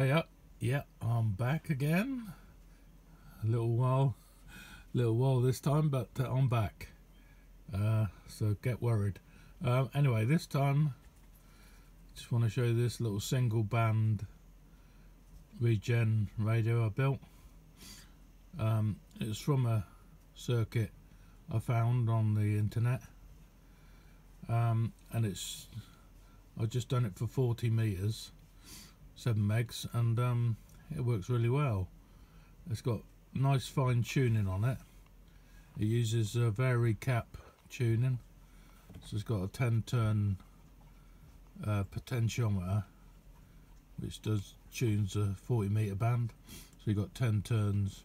Oh yeah, yeah, I'm back again. A little while, little while this time, but uh, I'm back. Uh, so get worried. Um, anyway, this time, just want to show you this little single band regen radio I built. Um, it's from a circuit I found on the internet, um, and it's I've just done it for 40 meters 7 megs and um, it works really well. It's got nice fine tuning on it. It uses a vari-cap tuning. So it's got a 10 turn uh, potentiometer which does tunes a 40 meter band. So you've got 10 turns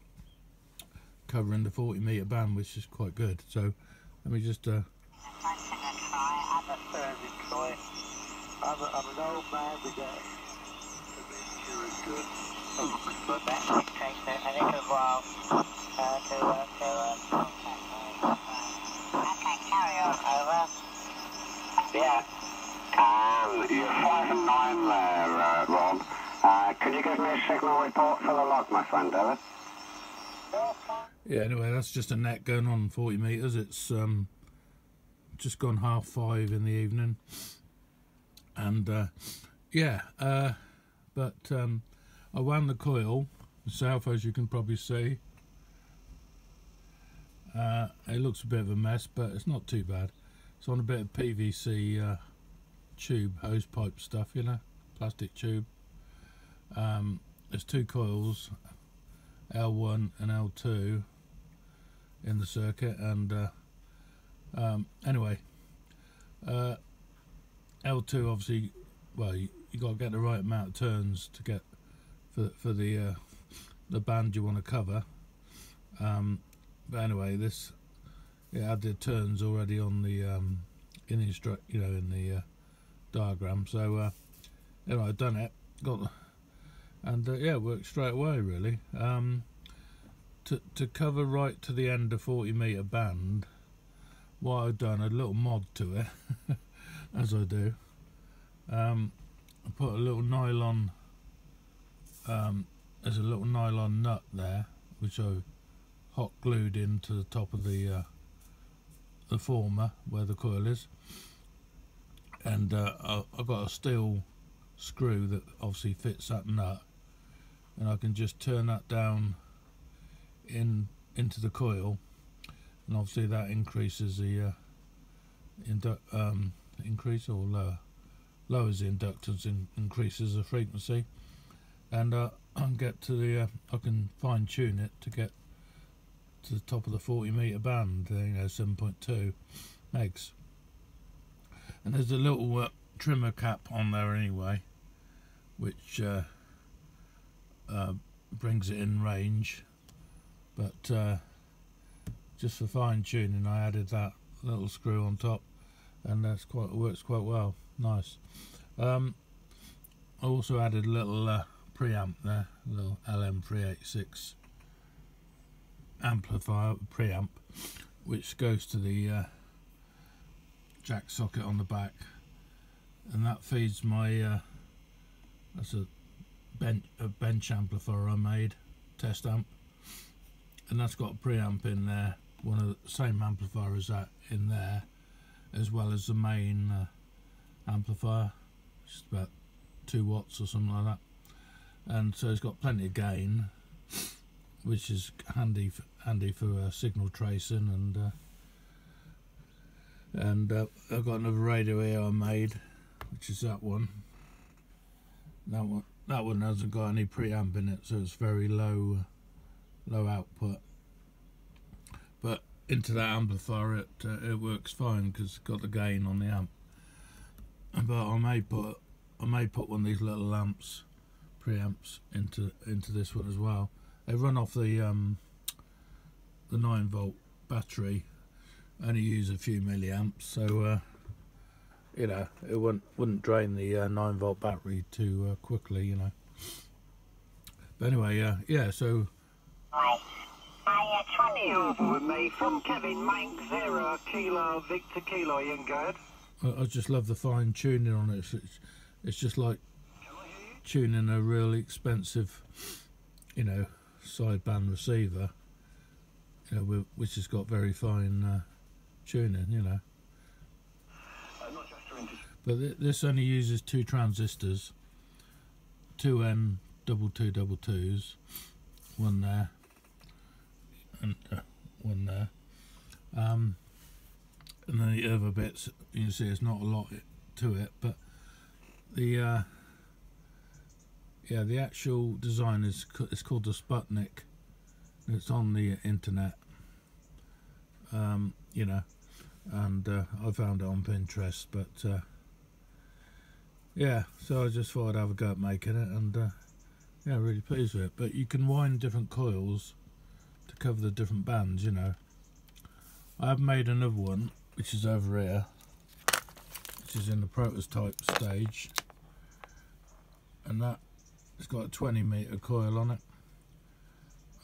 covering the 40 meter band which is quite good. So let me just uh, I'm, an old man takes a, Yeah. You're five and nine there, Rob. Could you give me a signal report for the log, my friend, David? Yeah, anyway, that's just a net going on 40 metres. It's um, just gone half five in the evening. And, uh, yeah, uh, but um, I wound the coil south as you can probably see. Uh, it looks a bit of a mess but it's not too bad. It's on a bit of PVC uh, tube hose pipe stuff you know plastic tube. Um, there's two coils L1 and L2 in the circuit and uh, um, anyway uh, L2 obviously well you, you got to get the right amount of turns to get for for the uh, the band you want to cover. Um, but anyway, this it had the turns already on the um, in the instru you know in the uh, diagram. So uh, anyway, I've done it, got and uh, yeah, worked straight away really. Um, to to cover right to the end of 40 meter band, what I've done a little mod to it, as I do. Um, I put a little nylon um, there's a little nylon nut there which I hot glued into the top of the uh, the former where the coil is. And uh, I, have got a steel screw that obviously fits that nut. And I can just turn that down in into the coil. And obviously that increases the uh, um, increase or lower lowers the inductance and increases the frequency and uh, I'll get to the uh, I can fine tune it to get to the top of the 40 meter band uh, you know 7.2 megs. And there's a little uh, trimmer cap on there anyway which uh, uh, brings it in range. But just for fine tuning I added that little screw on top and that's quite works quite well. Nice. Um, I also added a little preamp there, little LM386 amplifier preamp, which goes to the uh, jack socket on the back, and that feeds my uh, that's a bench, a bench amplifier I made, test amp, and that's got a preamp in there, one of the same amplifier as that in there, as well as the main uh, amplifier, just about two watts or something like that and so it's got plenty of gain which is handy for, handy for uh, signal tracing and uh, and uh, I've got another radio here I made which is that one. That one that one hasn't got any preamp in it so it's very low low output. But into that amplifier it uh, it works fine because it's got the gain on the amp. But I may put I may put one of these little lamps preamps into into this one as well. They run off the um, the 9 volt battery, only use a few milliamps, so uh, you know it wouldn't wouldn't drain the uh, 9 volt battery too uh, quickly, you know. But anyway, uh, yeah, so. Hi. Hi, uh, 20 over with me from Kevin Mike Zero Kilo Victor Kilo, you good? I, I just love the fine tuning on it. It's, it's, it's just like tuning a really expensive, you know, sideband receiver, you know, which has got very fine uh, tuning, you know. Not just to inter- But th- this only uses two transistors, two N double two double twos, one there, and uh, one there. Um, and then the other bits, you can see it's not a lot to it, but the uh, yeah, the actual design is it's called the Sputnik. It's on the internet. Um, you know, and uh, I found it on Pinterest, but. Uh, yeah, so I just thought I'd have a go at making it, and uh, yeah, really pleased with it. But you can wind different coils to cover the different bands, you know. I have made another one, which is over here, which is in the prototype stage, and that it's got a 20 meter coil on it.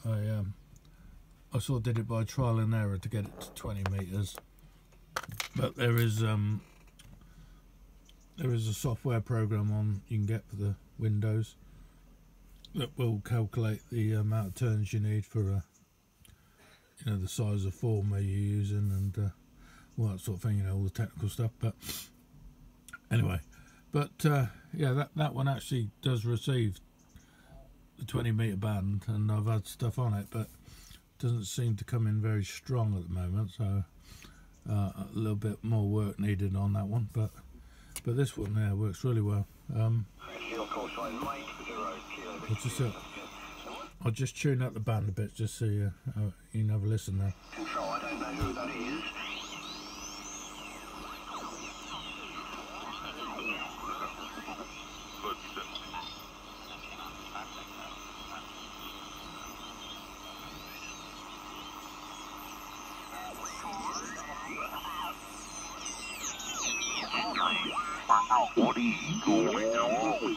I um, I sort of did it by trial and error to get it to 20 meters, but there is um there is a software program on you can get for the Windows that will calculate the amount of turns you need for a you know the size of former you're using and uh, all that sort of thing you know all the technical stuff but anyway but uh, yeah that, that one actually does receive the 20 meter band and I've had stuff on it but doesn't seem to come in very strong at the moment so uh, a little bit more work needed on that one but but this one there works really well. Um, I'll just, uh, I'll just tune up the band a bit just so you, uh, you can have a listen there. Control. I don't know who that is. What is going on?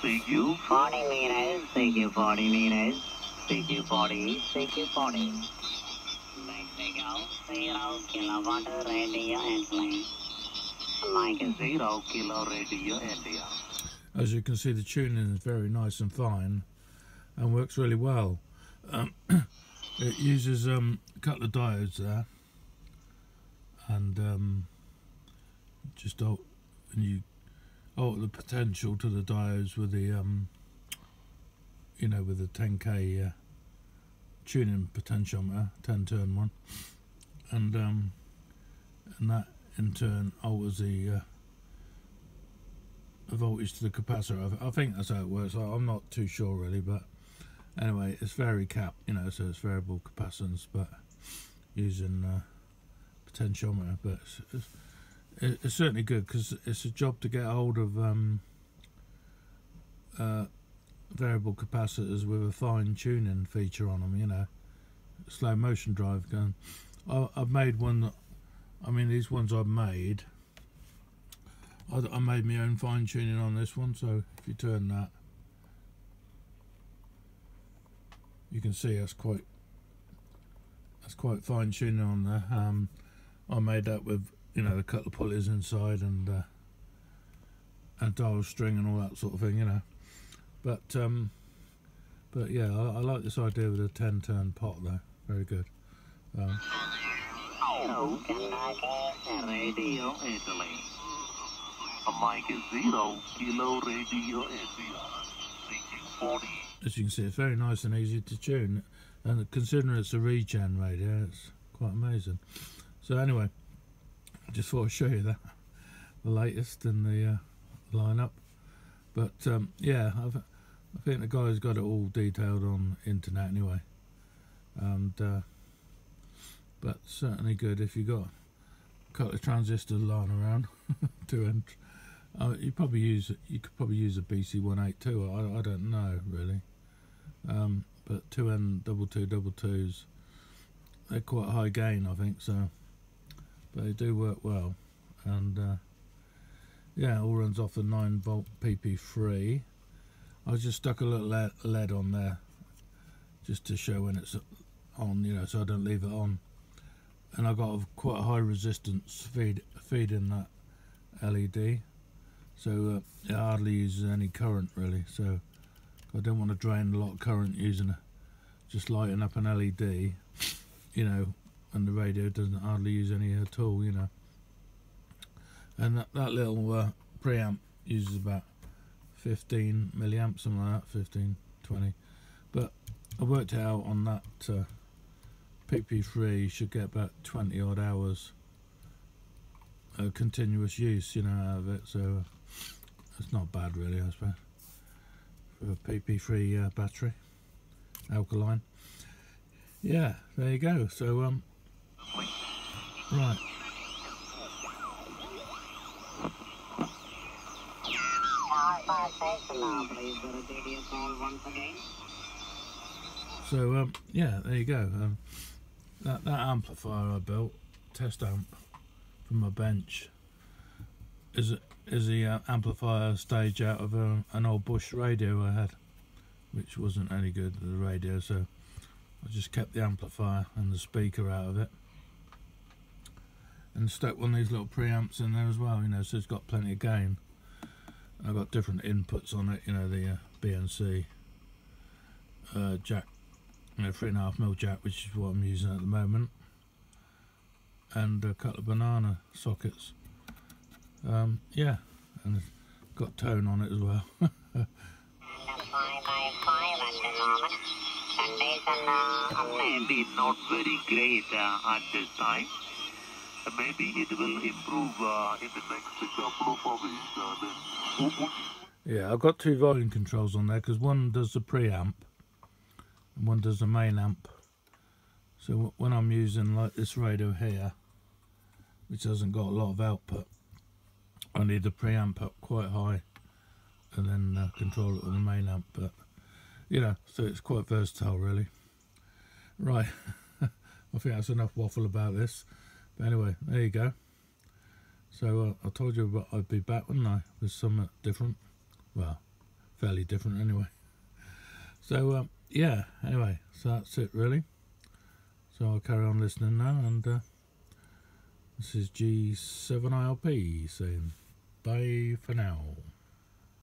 CQ 40 meters, CQ 40 meters, CQ 40, CQ 40. Mexico, 0 kilowatt radio airplane. Like Zero Kilo Radio India. As you can see, the tuning is very nice and fine and works really well. Um, it uses um, a couple of diodes there and um, just al- and you alter the potential to the diodes with the um, you know with the 10k uh, tuning potentiometer 10 turn one and um, and that in turn alters the uh, voltage to the capacitor. I, think that's how it works. I'm not too sure really, but anyway, it's vari-cap, you know, so it's variable capacitance, but using uh, potentiometer. But it's, it's, it's certainly good because it's a job to get hold of um, uh, variable capacitors with a fine tuning feature on them. You know, slow motion drive gun. I, I've made one. That, I mean, these ones I've made. I, I made my own fine tuning on this one, so if you turn that, you can see that's quite that's quite fine tuning on there. Um, I made that with you know the couple of pulleys inside and uh, and dial string and all that sort of thing, you know. But um, but yeah, I, I like this idea with a ten turn pot though. Very good. Um, So, Kanaka, Radio Italy. Mike Zero Kilo Radio India. CQ 40. as you can see, it's very nice and easy to tune. And considering it's a regen radio, it's quite amazing. So anyway, just thought I'd show you that, the latest in the uh, lineup. But um, yeah, I've, I think the guy's got it all detailed on internet anyway. And uh, but certainly good if you got a couple of transistors lying around to end. Uh, you probably use you could probably use a BC one eight two. I, I don't know really, um, but two N double two double twos, they're quite high gain I think so, they do work well, and uh, yeah, all runs off the nine volt PP3. I just stuck a little lead on there, just to show when it's on, you know, so I don't leave it on. And I got a, quite a high resistance feed feed in that LED, so uh, it hardly uses any current really. So I don't want to drain a lot of current using a, just lighting up an LED, you know, and the radio doesn't hardly use any at all, you know. And that, that little uh, preamp uses about 15 milliamps, something like that, 15, 20. But I worked out on that uh, PP3, you should get about 20 odd hours of continuous use, you know, out of it. So uh, it's not bad, really, I suppose, for a PP3 uh, battery, alkaline. Yeah, there you go. So, um, right. So um, yeah, there you go. Um, that that amplifier I built, test amp, from my bench, is is the uh, amplifier stage out of a, an old Bush radio I had, which wasn't any good the radio. So I just kept the amplifier and the speaker out of it, and stuck one of these little preamps in there as well. You know, so it's got plenty of gain. I've got different inputs on it. You know, the uh, BNC uh, jack you know, three and a half mil jack, which is what I'm using at the moment, and a couple of banana sockets. Um, yeah, and it's got tone on it as well. And a 5 by 5 at the moment. Sundays uh, Maybe not very great uh, at this time. Maybe it will improve uh, in the next couple of weeks. Uh, yeah, I've got two volume controls on there because one does the preamp and one does the main amp. So when I'm using like this radio here, which hasn't got a lot of output, I need the preamp up quite high and then uh, control it with the main amp. But you know, so it's quite versatile, really. Right, I think that's enough waffle about this. But anyway, there you go. So uh, I told you I'd be back, wouldn't I, with something different. Well, fairly different anyway. So um, yeah, anyway, so that's it really. So I'll carry on listening now, and uh, this is G7ILP saying bye for now.